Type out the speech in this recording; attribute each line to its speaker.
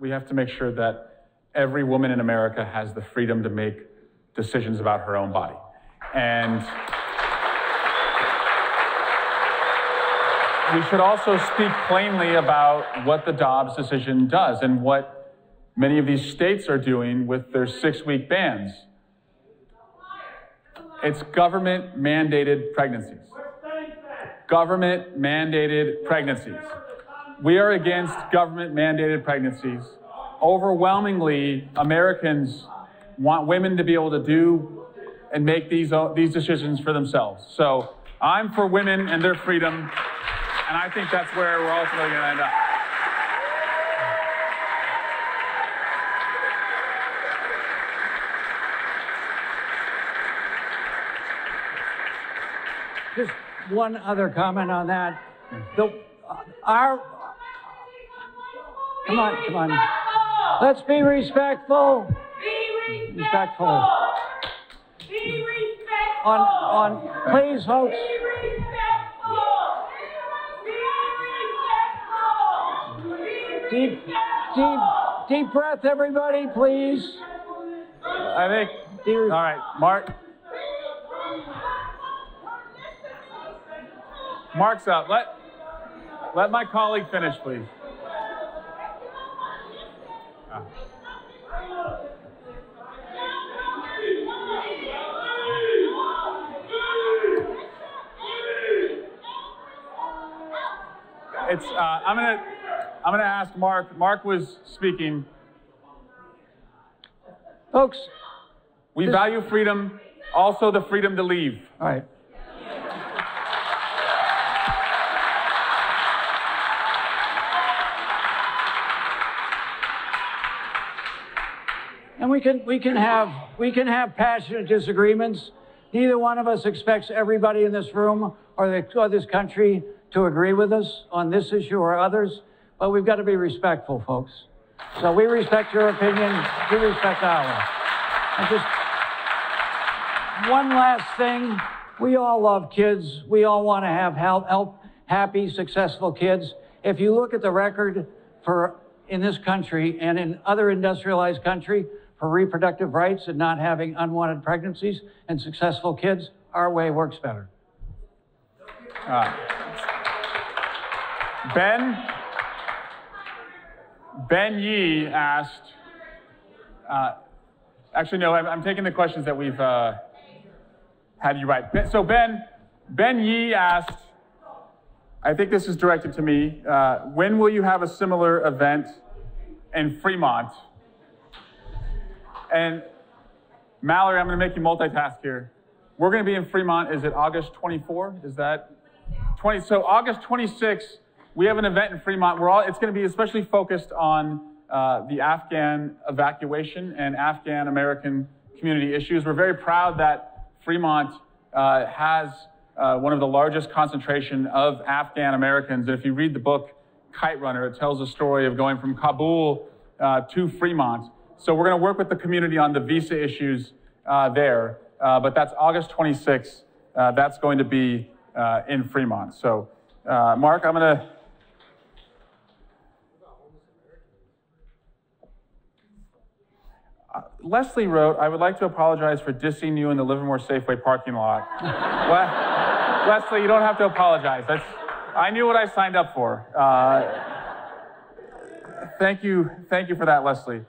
Speaker 1: we have to make sure that every woman in America has the freedom to make decisions about her own body. And we should also speak plainly about what the Dobbs decision does and what many of these states are doing with their six week bans. It's government mandated pregnancies. Government mandated pregnancies. We are against government mandated pregnancies. Overwhelmingly, Americans want women to be able to do and make these, uh, these decisions for themselves. So I'm for women and their freedom. And I think that's where we're ultimately going to end up.
Speaker 2: Just one other comment on that. The, uh, our, come on, come on. Let's be respectful.
Speaker 3: Be
Speaker 2: Respectful.
Speaker 3: respectful. Be respectful.
Speaker 2: On, on, please, folks.
Speaker 3: Be respectful. Be respectful. Be
Speaker 2: Deep,
Speaker 3: respectful.
Speaker 2: deep, deep breath, everybody, please.
Speaker 1: I think,
Speaker 2: Dear-
Speaker 1: all right, Mark. Mark's up. Let, let my colleague finish, please. It's, uh, I'm gonna, I'm gonna ask Mark. Mark was speaking.
Speaker 2: Folks,
Speaker 1: We value freedom, also the freedom to leave.
Speaker 2: all right. And we can, we can have, we can have passionate disagreements. Neither one of us expects everybody in this room or, the, or this country to agree with us on this issue or others, but we've got to be respectful, folks. So we respect your opinion, we respect ours. And just one last thing. We all love kids. We all want to have help, help happy, successful kids. If you look at the record for in this country and in other industrialized country for reproductive rights and not having unwanted pregnancies and successful kids, our way works better.
Speaker 1: Ben Ben Yee asked. Uh, actually, no. I'm, I'm taking the questions that we've uh, had you write. So Ben Ben Yee asked. I think this is directed to me. Uh, when will you have a similar event in Fremont? And Mallory, I'm going to make you multitask here. We're going to be in Fremont. Is it August 24? Is that 20? So August 26, we have an event in Fremont. We're all. It's going to be especially focused on uh, the Afghan evacuation and Afghan American community issues. We're very proud that Fremont uh, has uh, one of the largest concentration of Afghan Americans. And if you read the book Kite Runner, it tells the story of going from Kabul uh, to Fremont. So we're going to work with the community on the visa issues uh, there. Uh, but that's August 26th. Uh, that's going to be uh, in Fremont. So, uh, Mark, I'm going to. Uh, Leslie wrote, I would like to apologize for dissing you in the Livermore Safeway parking lot. Le- Leslie, you don't have to apologize. That's, I knew what I signed up for. Thank you, thank you for that, Leslie.